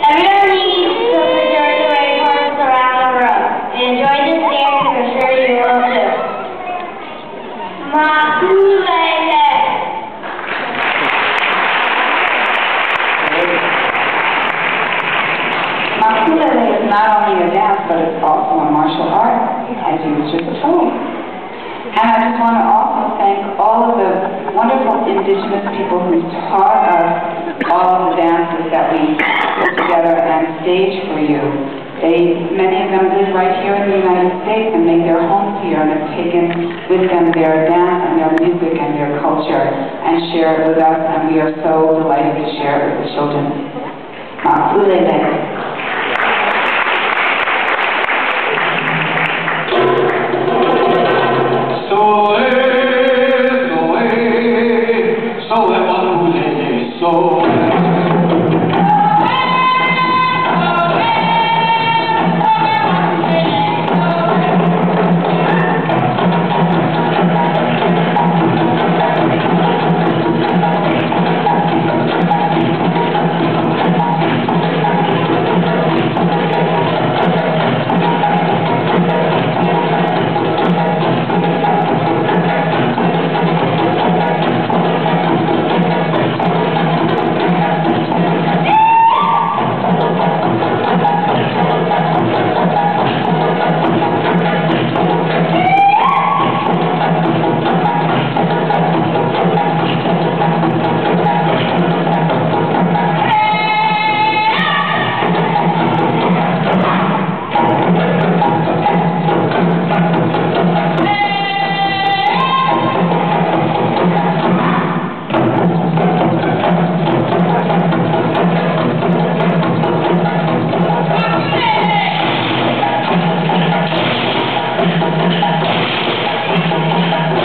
Everyone needs around the dance and sure you will too. Maculele. Maculele is not only a dance, but it's also a martial art, as you just told. And I just want to also thank all of the wonderful indigenous people who taught us all of the dances They, many of them live right here in the United States and make their homes here and have taken with them their dance and their music and their culture and share it with us and we are so delighted to share it with the children. Maculele. Uh, Thank you.